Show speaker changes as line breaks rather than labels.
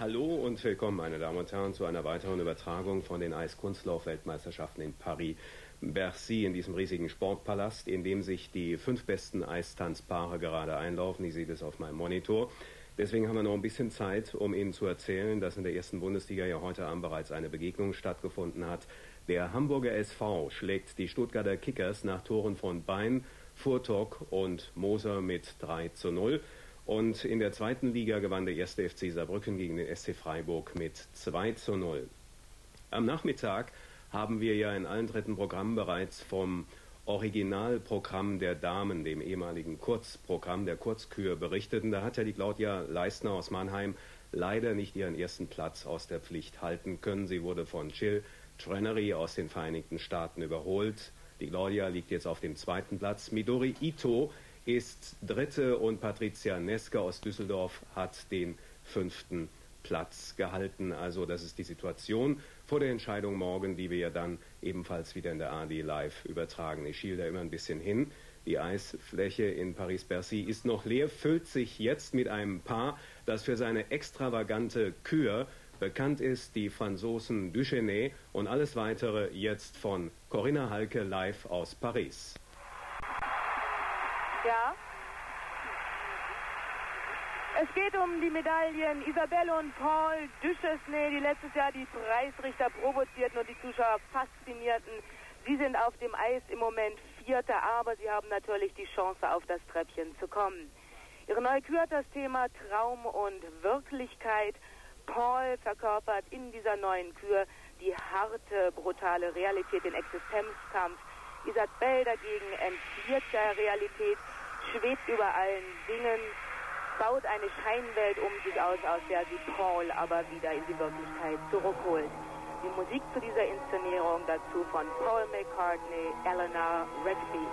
Hallo und willkommen, meine Damen und Herren, zu einer weiteren Übertragung von den Eiskunstlauf-Weltmeisterschaften in Paris. Bercy in diesem riesigen Sportpalast, in dem sich die fünf besten Eistanzpaare gerade einlaufen. Ich sehe das auf meinem Monitor. Deswegen haben wir noch ein bisschen Zeit, um Ihnen zu erzählen, dass in der ersten Bundesliga ja heute Abend bereits eine Begegnung stattgefunden hat. Der Hamburger SV schlägt die Stuttgarter Kickers nach Toren von Bein, Furtok und Moser mit 3 zu 0. Und in der zweiten Liga gewann der erste FC Saarbrücken gegen den SC Freiburg mit 2 zu 0. Am Nachmittag haben wir ja in allen dritten Programmen bereits vom Originalprogramm der Damen, dem ehemaligen Kurzprogramm der Kurzkür berichtet. Und da hat ja die Claudia Leistner aus Mannheim leider nicht ihren ersten Platz aus der Pflicht halten können. Sie wurde von Jill Trennery aus den Vereinigten Staaten überholt. Die Claudia liegt jetzt auf dem zweiten Platz. Midori Ito ist Dritte und Patricia Neske aus Düsseldorf hat den fünften Platz gehalten. Also das ist die Situation vor der Entscheidung morgen, die wir ja dann ebenfalls wieder in der AD live übertragen. Ich schiel da immer ein bisschen hin. Die Eisfläche in Paris-Bercy ist noch leer, füllt sich jetzt mit einem Paar, das für seine extravagante Kür bekannt ist, die Franzosen Duchesne und alles weitere jetzt von Corinna Halke live aus Paris.
Ja. Es geht um die Medaillen Isabelle und Paul Duchesne, die letztes Jahr die Preisrichter provozierten und die Zuschauer faszinierten. Sie sind auf dem Eis im Moment Vierter, aber sie haben natürlich die Chance, auf das Treppchen zu kommen. Ihre neue Kür hat das Thema Traum und Wirklichkeit. Paul verkörpert in dieser neuen Kür die harte, brutale Realität, den Existenzkampf. Isabel dagegen entflieht der Realität, schwebt über allen Dingen, baut eine Scheinwelt um sich aus, aus der sie Paul aber wieder in die Wirklichkeit zurückholt. Die Musik zu dieser Inszenierung dazu von Paul McCartney, Eleanor Rigby.